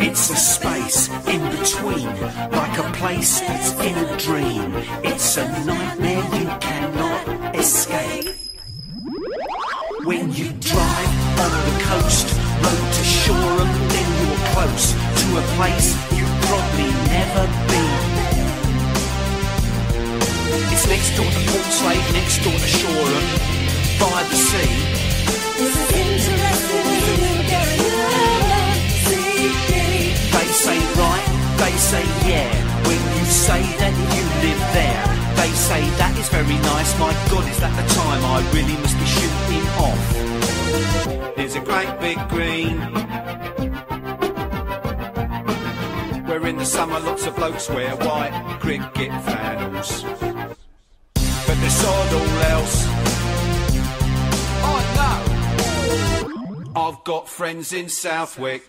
It's a space in between, like a place that's in a dream. It's a nightmare you cannot escape. When you drive on the coast, road to Shoreham, then you're close to a place next door to Portslade, next door to Shoreham, uh, by the sea. This is interesting. They say right, they say yeah. When you say that you live there, they say that is very nice. My God, is that the time I really must be shooting off? There's a great big green. Where in the summer lots of blokes wear white cricket flannels. But there's all else. Oh no! I've got friends in Southwick.